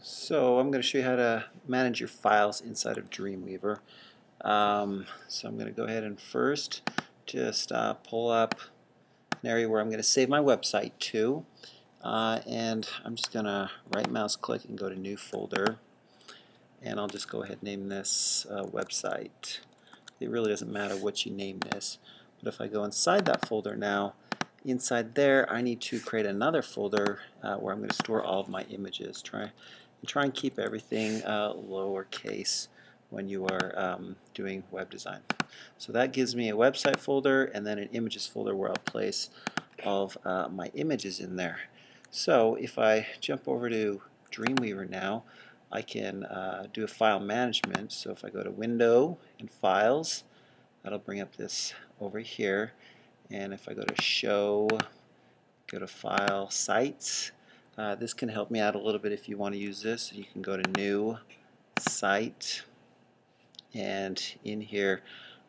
So I'm going to show you how to manage your files inside of Dreamweaver. Um, so I'm going to go ahead and first just uh, pull up an area where I'm going to save my website to. Uh, and I'm just going to right mouse click and go to new folder. And I'll just go ahead and name this uh, website. It really doesn't matter what you name this. But if I go inside that folder now, inside there I need to create another folder uh, where I'm going to store all of my images. Try try and keep everything uh, lowercase when you are um, doing web design. So that gives me a website folder and then an images folder where I'll place all of uh, my images in there. So if I jump over to Dreamweaver now, I can uh, do a file management. So if I go to Window and Files, that'll bring up this over here. And if I go to Show, go to File, Sites, uh, this can help me out a little bit if you want to use this. You can go to New, Site, and in here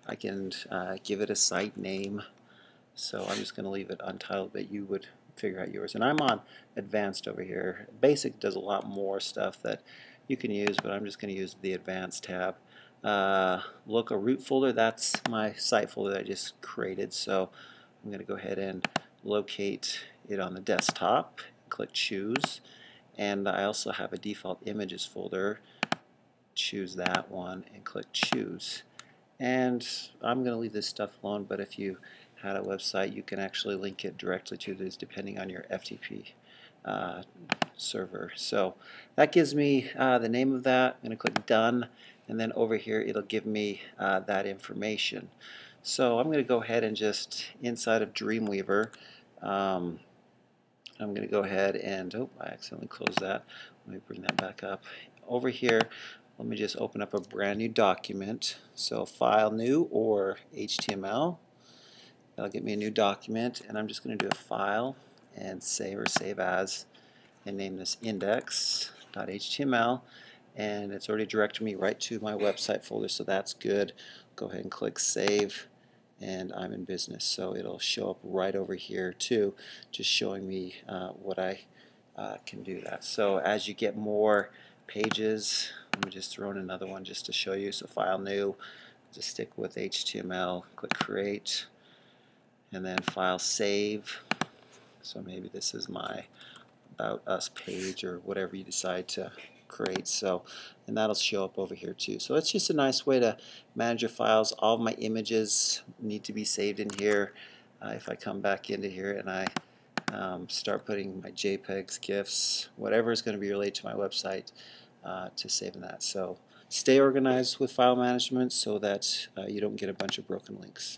I can uh, give it a site name. So I'm just going to leave it untitled, but you would figure out yours. And I'm on Advanced over here. Basic does a lot more stuff that you can use, but I'm just going to use the Advanced tab. Uh, local root folder, that's my site folder that I just created. So I'm going to go ahead and locate it on the desktop click choose. And I also have a default images folder. Choose that one and click choose. And I'm going to leave this stuff alone but if you had a website you can actually link it directly to this depending on your FTP uh, server. So that gives me uh, the name of that. I'm to click done. And then over here it'll give me uh, that information. So I'm going to go ahead and just inside of Dreamweaver um, I'm going to go ahead and, oh, I accidentally closed that. Let me bring that back up. Over here, let me just open up a brand new document. So file new or HTML. That'll get me a new document and I'm just going to do a file and save or save as and name this index.html and it's already directed me right to my website folder so that's good. Go ahead and click save and I'm in business. So it'll show up right over here too, just showing me uh, what I uh, can do that. So as you get more pages, let me just throw in another one just to show you. So file new, just stick with HTML, click create, and then file save. So maybe this is my about us page or whatever you decide to create. So, and that'll show up over here too. So it's just a nice way to manage your files. All my images need to be saved in here. Uh, if I come back into here and I um, start putting my JPEGs, GIFs, whatever is going to be related to my website uh, to save in that. So stay organized with file management so that uh, you don't get a bunch of broken links.